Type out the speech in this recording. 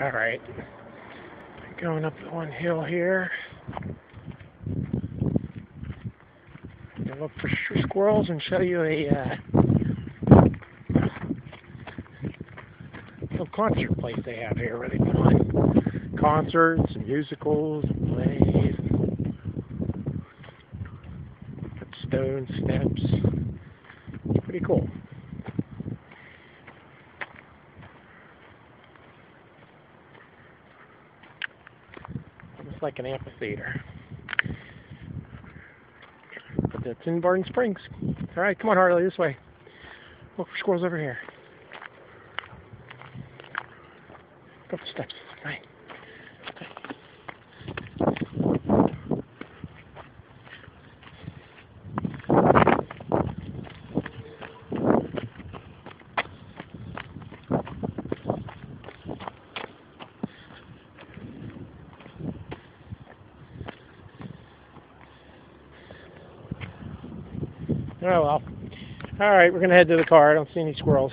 Alright. Going up the one hill here. Gonna look for squirrels and show you a uh, little concert place they have here where they concerts and musicals and plays. Stone steps. Like an amphitheater. But that's in Barton Springs. Alright, come on Harley, this way. Look for squirrels over here. Go up the steps. Right. Oh well. Alright, we're going to head to the car. I don't see any squirrels.